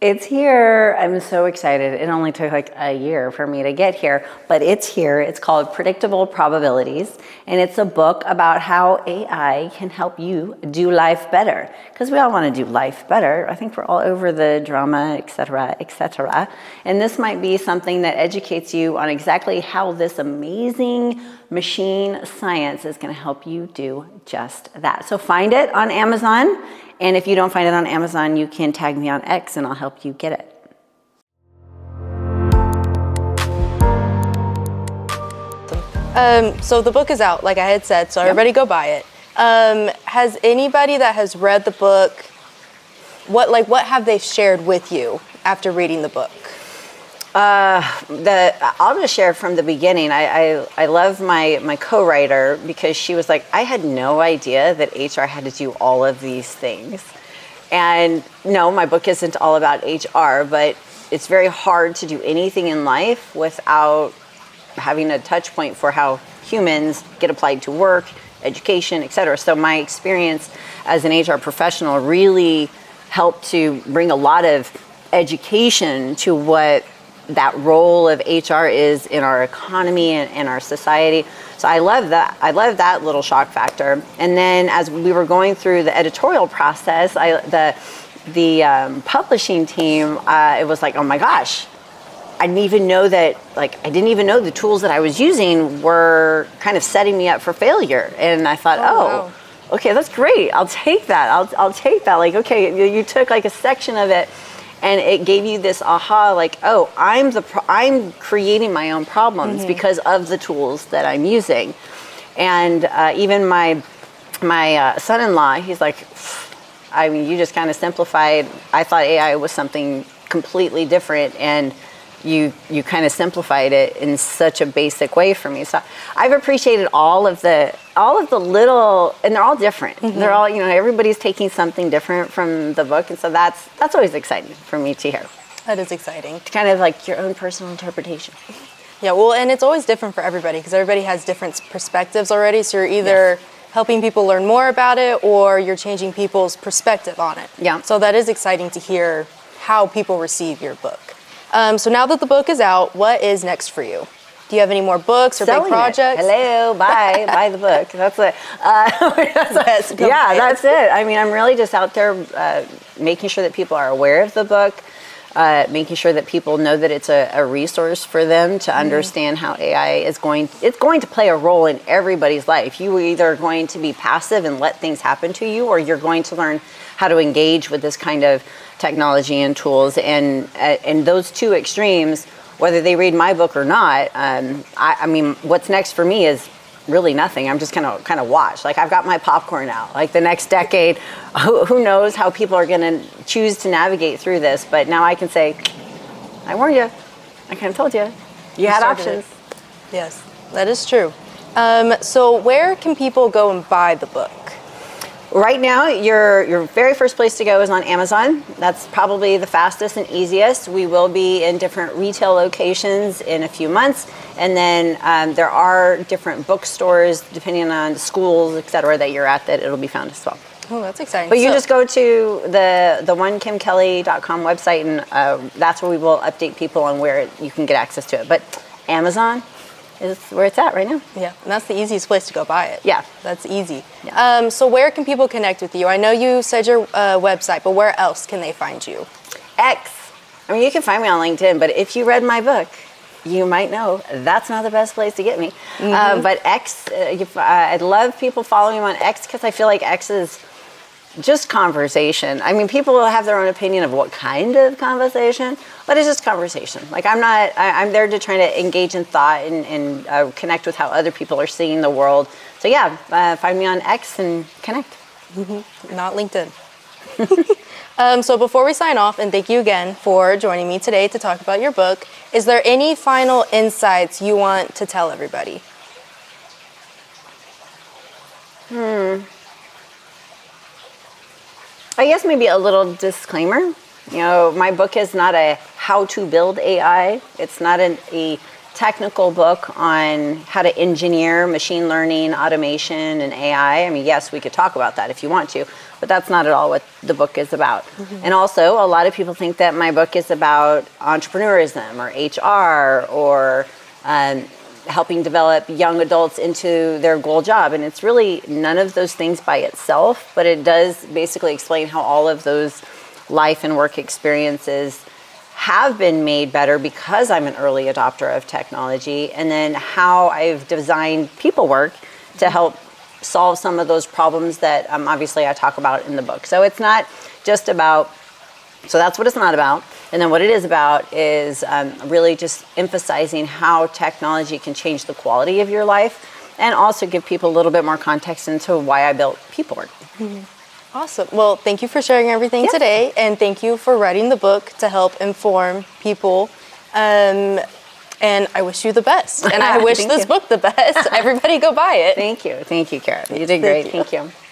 It's here. I'm so excited. It only took like a year for me to get here, but it's here. It's called Predictable Probabilities, and it's a book about how AI can help you do life better. Because we all want to do life better. I think we're all over the drama, etc., etc. And this might be something that educates you on exactly how this amazing machine science is going to help you do just that. So find it on Amazon and if you don't find it on Amazon, you can tag me on X and I'll help you get it. Um, so the book is out, like I had said, so yep. everybody go buy it. Um, has anybody that has read the book, what like what have they shared with you after reading the book? The I'll just share from the beginning. I, I, I love my my co-writer because she was like, I had no idea that HR had to do all of these things, and no, my book isn't all about HR, but it's very hard to do anything in life without having a touch point for how humans get applied to work, education, etc. So my experience as an HR professional really helped to bring a lot of education to what that role of HR is in our economy and, and our society. So I love that. I love that little shock factor. And then as we were going through the editorial process, I the the um, publishing team, uh, it was like, oh my gosh, I didn't even know that. Like, I didn't even know the tools that I was using were kind of setting me up for failure. And I thought, oh. oh wow. Okay, that's great. I'll take that. I'll, I'll take that. Like, okay, you, you took like a section of it and it gave you this aha like oh i'm the pro- i'm creating my own problems mm-hmm. because of the tools that i'm using and uh, even my my uh, son-in-law he's like i mean you just kind of simplified i thought ai was something completely different and you you kind of simplified it in such a basic way for me. So I've appreciated all of the all of the little and they're all different. Mm-hmm. They're all, you know, everybody's taking something different from the book and so that's that's always exciting for me to hear. That is exciting. It's kind of like your own personal interpretation. Yeah, well, and it's always different for everybody because everybody has different perspectives already. So you're either yes. helping people learn more about it or you're changing people's perspective on it. Yeah. So that is exciting to hear how people receive your book. Um, so now that the book is out, what is next for you? Do you have any more books or Selling big projects? It. Hello, buy, buy the book. That's it. Uh, that's, yeah, that's it. I mean, I'm really just out there uh, making sure that people are aware of the book, uh, making sure that people know that it's a, a resource for them to mm-hmm. understand how AI is going. It's going to play a role in everybody's life. You either are going to be passive and let things happen to you, or you're going to learn how to engage with this kind of technology and tools. And uh, and those two extremes, whether they read my book or not, um, I, I mean, what's next for me is really nothing. I'm just gonna kind of watch. Like I've got my popcorn out. Like the next decade, who, who knows how people are gonna choose to navigate through this? But now I can say, I warned you. I kind of told you. You, you had options. It. Yes, that is true. Um, so where can people go and buy the book? Right now, your, your very first place to go is on Amazon. That's probably the fastest and easiest. We will be in different retail locations in a few months. And then um, there are different bookstores, depending on the schools, et cetera, that you're at, that it'll be found as well. Oh, that's exciting. But you so, just go to the the onekimkelley.com website, and uh, that's where we will update people on where you can get access to it. But Amazon, is where it's at right now. Yeah, and that's the easiest place to go buy it. Yeah. That's easy. Yeah. Um, so where can people connect with you? I know you said your uh, website, but where else can they find you? X. I mean, you can find me on LinkedIn, but if you read my book, you might know that's not the best place to get me. Mm-hmm. Uh, but X, uh, uh I'd love people following me on X because I feel like X is just conversation. I mean, people have their own opinion of what kind of conversation, but it's just conversation. Like I'm not, I, am there to try to engage in thought and, and uh, connect with how other people are seeing the world. So yeah, uh, find me on X and connect. Mm-hmm. Not LinkedIn. um, so before we sign off, and thank you again for joining me today to talk about your book, is there any final insights you want to tell everybody? Hmm. I guess maybe a little disclaimer. You know, my book is not a how to build AI. It's not an, a technical book on how to engineer machine learning, automation, and AI. I mean, yes, we could talk about that if you want to, but that's not at all what the book is about. Mm-hmm. And also, a lot of people think that my book is about entrepreneurism or HR or um, helping develop young adults into their goal job. And it's really none of those things by itself, but it does basically explain how all of those life and work experiences have been made better because I'm an early adopter of technology, and then how I've designed pepelwerk to help solve some of those problems that um, obviously I talk about in the book. So it's not just about, so that's what it's not about. And then what it is about is um, really just emphasizing how technology can change the quality of your life and also give people a little bit more context into why I built pepelwerk. Mm-hmm. Awesome. Well, thank you for sharing everything yeah. today, and thank you for writing the book to help inform people. Um, and I wish you the best. And I wish this you. book the best. Everybody go buy it. Thank you. Thank you, Kara. You did great. Thank you. Thank you.